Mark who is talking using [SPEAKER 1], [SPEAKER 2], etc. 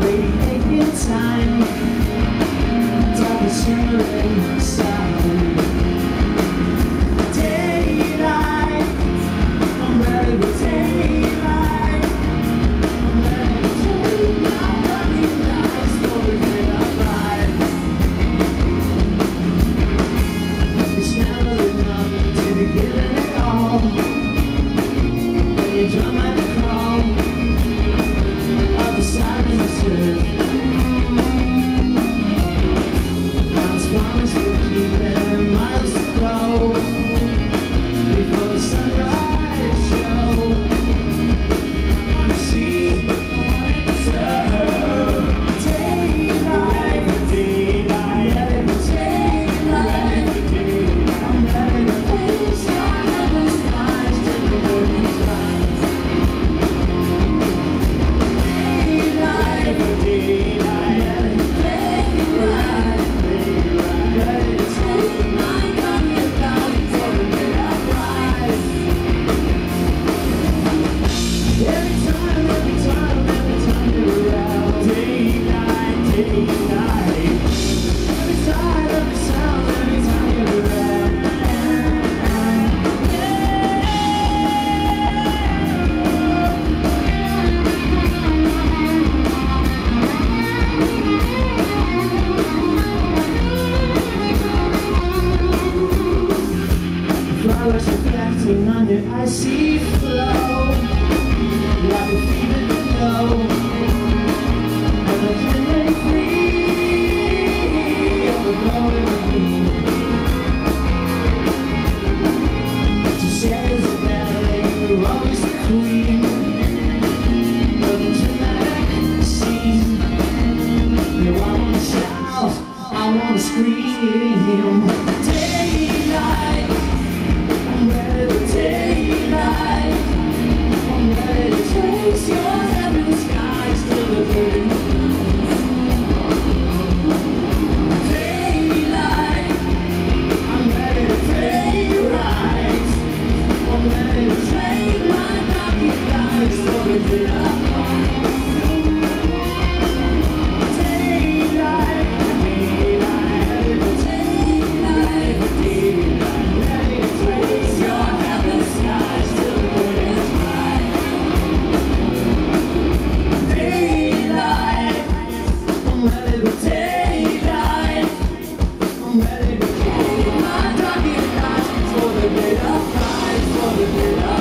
[SPEAKER 1] Lady, take your time. Stop shimmering inside. acting under icy flow Like a fever And I can blowing me To you're always the queen see You know wanna shout, I wanna scream. Thank you. did I find? What did